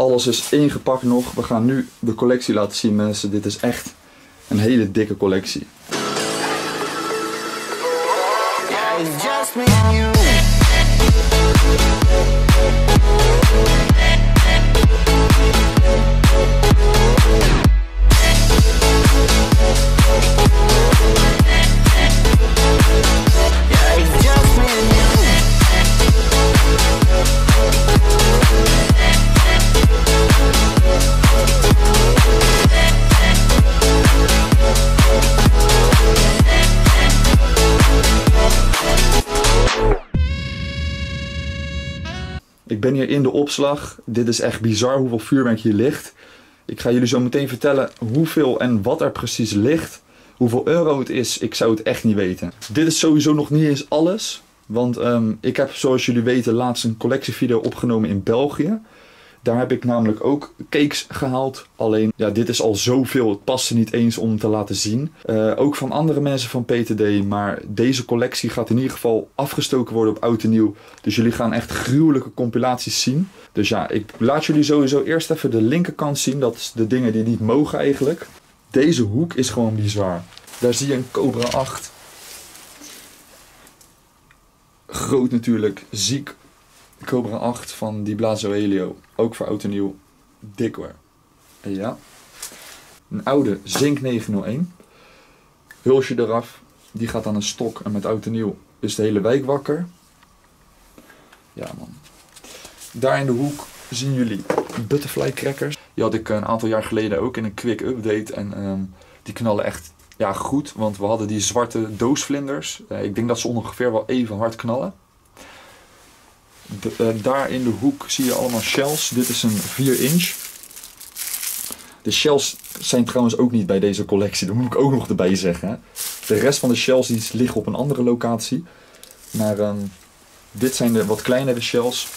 Alles is ingepakt nog. We gaan nu de collectie laten zien mensen. Dit is echt een hele dikke collectie. Ik ben hier in de opslag. Dit is echt bizar hoeveel vuurwerk hier ligt. Ik ga jullie zo meteen vertellen hoeveel en wat er precies ligt. Hoeveel euro het is, ik zou het echt niet weten. Dit is sowieso nog niet eens alles. Want ehm, ik heb, zoals jullie weten, laatst een collectievideo opgenomen in België. Daar heb ik namelijk ook cakes gehaald. Alleen, ja, dit is al zoveel. Het past er niet eens om te laten zien. Eh, ook van andere mensen van PTD. Maar deze collectie gaat in ieder geval afgestoken worden op oud en nieuw. Dus jullie gaan echt gruwelijke compilaties zien. Dus ja, ik laat jullie sowieso eerst even de linkerkant zien. Dat is de dingen die niet mogen eigenlijk. Deze hoek is gewoon bizar. Daar zie je een Cobra 8. Groot natuurlijk. Ziek. Cobra 8 van Di Blazo Helio. Ook voor oud en nieuw. Ja. Een oude Zink 901. Hulsje eraf. Die gaat aan een stok. En met oud en nieuw is de hele wijk wakker. Ja man. Daar in de hoek zien jullie butterfly crackers. Die had ik een aantal jaar geleden ook in een quick update. En ehm, die knallen echt ja, goed. Want we hadden die zwarte doosvlinders. Eh, ik denk dat ze ongeveer wel even hard knallen. Eh, daar in de hoek zie je allemaal shells. Dit is een 4 inch. De shells zijn trouwens ook niet bij deze collectie. Dat moet ik ook nog erbij zeggen. De rest van de shells die liggen op een andere locatie. Maar ehm, dit zijn de wat kleinere shells.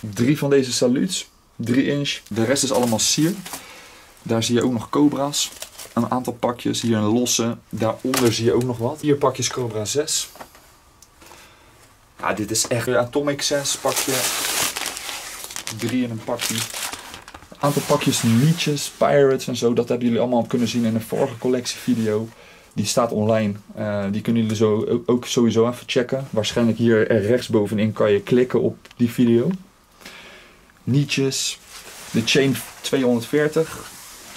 Drie van deze salutes. 3 inch. De rest is allemaal sier. Daar zie je ook nog cobra's. Een aantal pakjes. Hier een losse. Daaronder zie je ook nog wat. Hier pakjes Cobra 6. Ja, dit is echt een Atomic 6 pakje. Drie in een pakje. Een aantal pakjes nietjes, pirates en zo. Dat hebben jullie allemaal kunnen zien in een vorige collectievideo. Die staat online. Eh, die kunnen jullie zo ook- sowieso even checken. Waarschijnlijk hier er rechtsbovenin kan je klikken op die video. Nietjes. De Chain 240.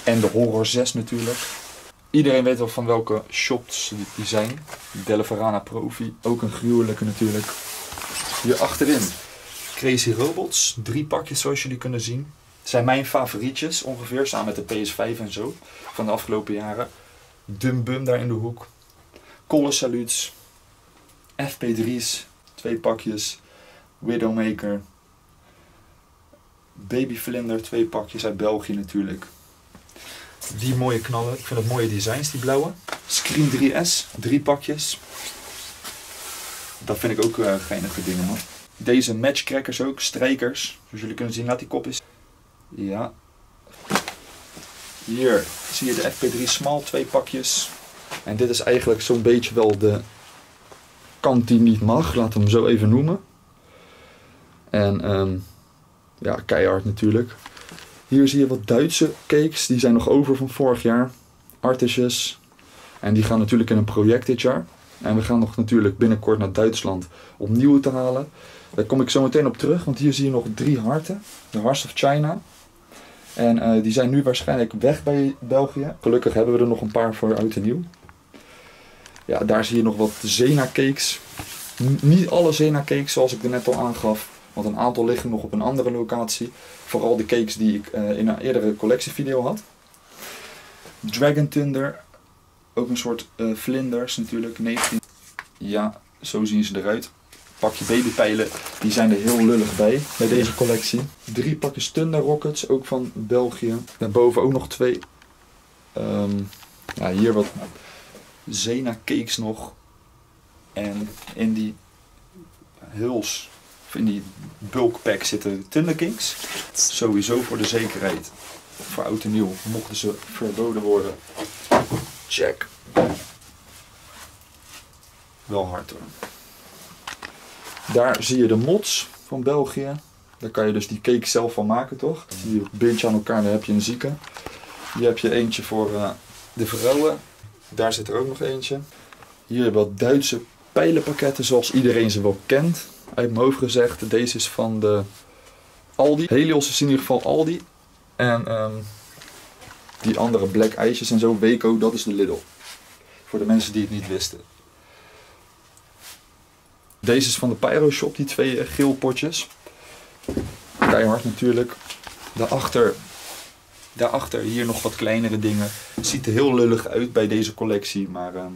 En de Horror 6 natuurlijk. Iedereen weet wel van welke shops die- zijn. Delle Verana Profi. Ook een gruwelijke natuurlijk. Hier achterin. Crazy Robots. Drie pakjes zoals jullie kunnen zien. Zijn mijn favorietjes ongeveer. Samen met de PS5 en zo. Van de afgelopen jaren. Dum Bum daar in de hoek. Colle Salutes. FP3's. Twee pakjes. Widowmaker. Baby Vlinder. Twee pakjes uit België natuurlijk. Die mooie knallen. Ik vind het mooie designs, die blauwe. Screen 3S. Drie pakjes. Dat vind ik ook eh geinige dingen hoor. Deze matchcrackers ook, strijkers. Zoals jullie kunnen zien, laat die kop is. Ja. Hier zie je de FP3 Small, twee pakjes. En dit is eigenlijk zo'n beetje wel de kant die niet mag, we hem zo even noemen. En ehm, ja, keihard natuurlijk. Hier zie je wat Duitse cakes, die zijn nog over van vorig jaar. Artisjes. En die gaan natuurlijk in een project dit jaar. En we gaan nog natuurlijk binnenkort naar Duitsland om nieuwe te halen. Daar kom ik zo meteen op terug, want hier zie je nog drie harten. De Hearts of China. En eh, die zijn nu waarschijnlijk weg bij België. Gelukkig hebben we er nog een paar voor oud en nieuw. Ja, daar zie je nog wat Zena cakes. Niet alle Zena cakes zoals ik er net al aangaf. Want een aantal liggen nog op een andere locatie. Vooral de cakes die ik eh, in een eerdere collectievideo had. Dragon Thunder. Ook een soort eh, vlinders natuurlijk. 19. Ja, zo zien ze eruit. Pakje babypijlen, die zijn er heel lullig bij, bij deze collectie. Drie pakjes Thunder Rockets, ook van België. Daarboven ook nog twee. Ehm, ja, hier wat Zena cakes nog. En in die huls, of in die bulkpack zitten Thunder Kings. Sowieso voor de zekerheid. Voor oud en nieuw, mochten ze verboden worden. Check. Wel hard hoor. Daar zie je de mods van België. Daar kan je dus die cake zelf van maken, toch? Die bind je aan elkaar, dan heb je een zieke. Hier heb je eentje voor eh, de vrouwen. Daar zit er ook nog eentje. Hier wat Duitse pijlenpakketten zoals iedereen ze wel kent. Uit mijn hoofd gezegd, deze is van de Aldi. Helios is in ieder geval Aldi. En ehm, die andere black ijsjes en zo, Weco, dat is de Lidl. Voor de mensen die het niet wisten. Deze is van de Pyro Shop, die twee eh, geel potjes. Keihard natuurlijk. Daarachter, daarachter hier nog wat kleinere dingen. Ziet er heel lullig uit bij deze collectie, maar ehm,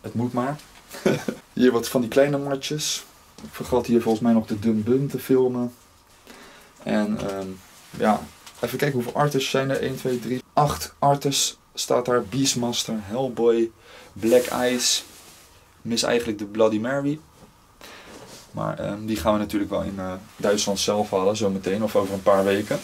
het moet maar. hier wat van die kleine matjes. Ik vergat hier volgens mij nog de Dum Bum te filmen. En ehm, ja, even kijken hoeveel artists zijn er. 1, 2, 3, 8 artists staat daar. Beastmaster, Hellboy, Black Ice. Mis eigenlijk de Bloody Mary. Maar ehm, die gaan we natuurlijk wel in eh, Duitsland zelf halen, zometeen of over een paar weken.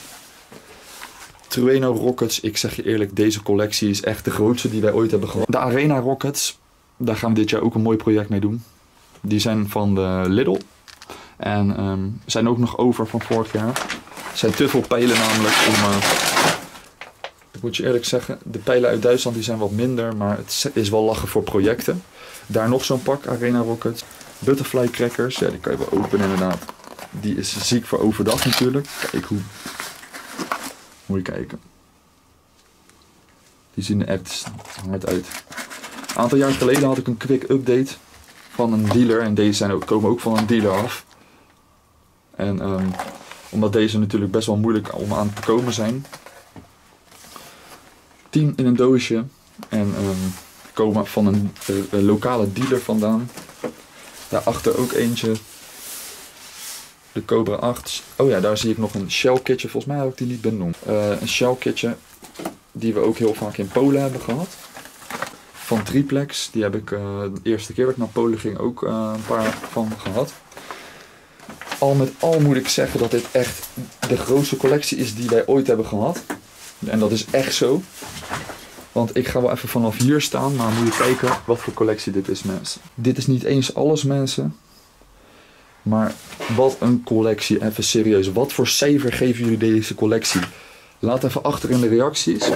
Trueno Rockets, ik zeg je eerlijk, deze collectie is echt de grootste die wij ooit hebben gehad. De Arena Rockets, daar gaan we dit jaar ook een mooi project mee doen. Die zijn van de Lidl. En ehm, zijn ook nog over van vorig jaar. Zijn te veel pijlen namelijk om... eh, ik moet je eerlijk zeggen, de pijlen uit Duitsland die zijn wat minder, maar het is wel lachen voor projecten. Daar nog zo'n pak, Arena Rockets. Butterfly Crackers, ja die kan je wel openen inderdaad. Die is ziek voor overdag natuurlijk. Kijk hoe... Moet je kijken. Die zien er echt hard uit. Een aantal jaar geleden had ik een quick update van een dealer. En deze zijn ook, komen ook van een dealer af. En ehm, omdat deze natuurlijk best wel moeilijk om aan te komen zijn. 10 in een doosje. En ehm, komen van een, eh, een lokale dealer vandaan. Daarachter ook eentje. De Cobra 8. Oh ja, daar zie ik nog een shell kitje. Volgens mij heb ik die niet benoemd. Eh, een shell kitje die we ook heel vaak in Polen hebben gehad. Van Triplex. Die heb ik eh, de eerste keer dat ik naar Polen ging ook een paar van gehad. Al met al moet ik zeggen dat dit echt de grootste collectie is die wij ooit hebben gehad. En dat is echt zo. Want ik ga wel even vanaf hier staan, maar moet je kijken wat voor collectie dit is, mensen. Dit is niet eens alles, mensen. Maar wat een collectie, even serieus. Wat voor cijfer geven jullie deze collectie? Laat even achter in de reacties.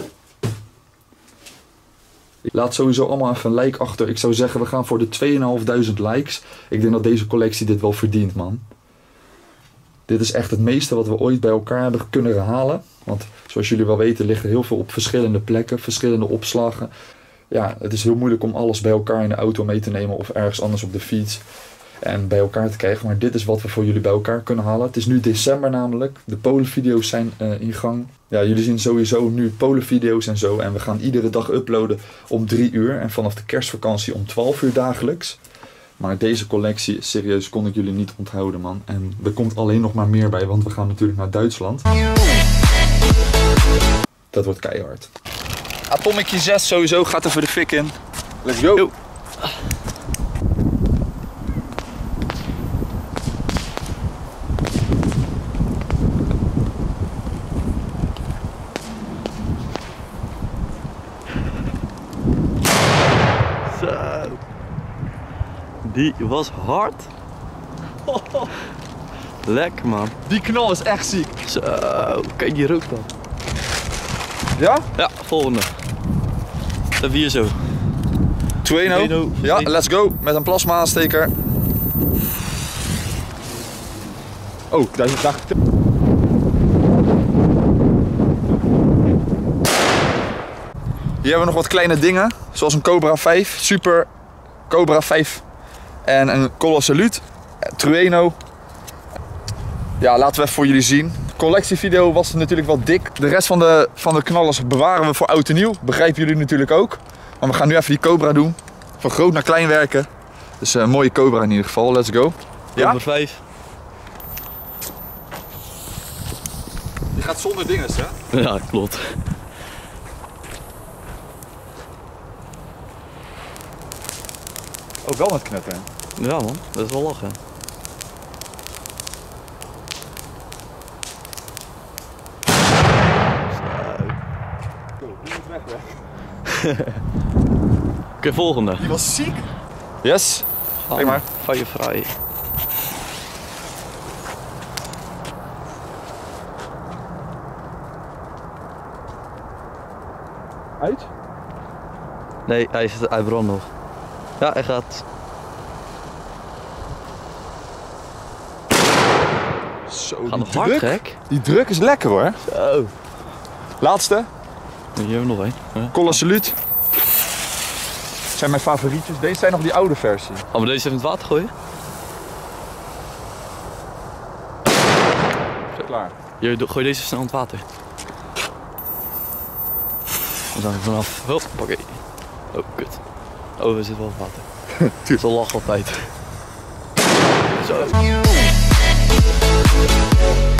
Laat sowieso allemaal even een like achter. Ik zou zeggen, we gaan voor de 2500 likes. Ik denk dat deze collectie dit wel verdient, man. Dit is echt het meeste wat we ooit bij elkaar hebben kunnen halen. Want zoals jullie wel weten ligt er heel veel op verschillende plekken, verschillende opslagen. Ja, het is heel moeilijk om alles bij elkaar in de auto mee te nemen of ergens anders op de fiets. En bij elkaar te krijgen. Maar dit is wat we voor jullie bij elkaar kunnen halen. Het is nu december namelijk. De Polen-video's zijn eh, in gang. Ja, jullie zien sowieso nu Polen-video's en zo. En we gaan iedere dag uploaden om 3 uur. En vanaf de kerstvakantie om 12 uur dagelijks. Maar deze collectie, serieus, kon ik jullie niet onthouden, man. En er komt alleen nog maar meer bij, want we gaan natuurlijk naar Duitsland. Dat wordt keihard. Atommetje 6 sowieso gaat even de fik in. Let's go. Yo. Zo. Die was hard. Lekker man. Die knal is echt ziek. Zo, kijk die rook dan. Ja? Ja, volgende. Dat hebben we hier zo. Trueno. Trueno. Ja, let's go. Met een plasma aansteker. Oh, daar is daar. Hier hebben we nog wat kleine dingen. Zoals een Cobra 5. Super Cobra 5. En een Colossalute. Trueno. Ja, laten we even voor jullie zien. De collectievideo was natuurlijk wel dik. De rest van de, van de knallers bewaren we voor oud en nieuw. Begrijpen jullie natuurlijk ook. Maar we gaan nu even die Cobra doen. Van groot naar klein werken. Dus een mooie Cobra in ieder geval. Let's go. Ja? Nummer 5. Die gaat zonder dinges, hè? Ja, klopt. Ook wel met knetteren. Ja man, dat is wel lachen. Oké, volgende. Die was ziek. Yes. Kijk maar. Van je vrij. Uit? Nee, hij, zit, hij brandt nog. Ja, hij gaat Zo, Gaat die hard, druk. gek. Die druk is lekker hoor. Zo. Laatste. Hier hebben we nog één. Ja. Cola Salute. zijn mijn favorietjes. Deze zijn nog die oude versie. Oh, maar deze even in het water gooien? Klaar. Hier, doe- gooi deze snel in het water. Dan zijn we vanaf. Hop, oké. Oh, kut. Oh, we zitten wel in het water. Zo lach altijd. Zo. Música